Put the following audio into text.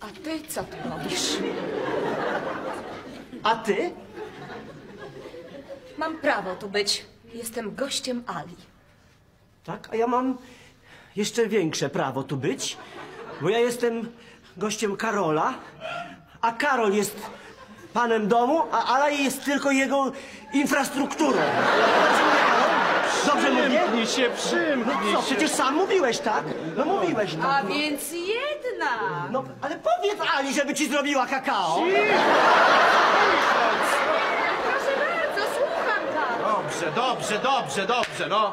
A ty co tu robisz? A ty? Mam prawo tu być. Jestem gościem Ali. Tak, a ja mam jeszcze większe prawo tu być, bo ja jestem gościem Karola, a Karol jest panem domu, a Ala jest tylko jego infrastrukturą. Dobrze mówię? Przymknij się, przymknij No, się. przecież sam mówiłeś, tak? No mówiłeś, no. A więc jedna! No, ale powiedz Ali, żeby ci zrobiła kakao. Proszę bardzo, słucham pana. Dobrze, dobrze, dobrze, dobrze, no.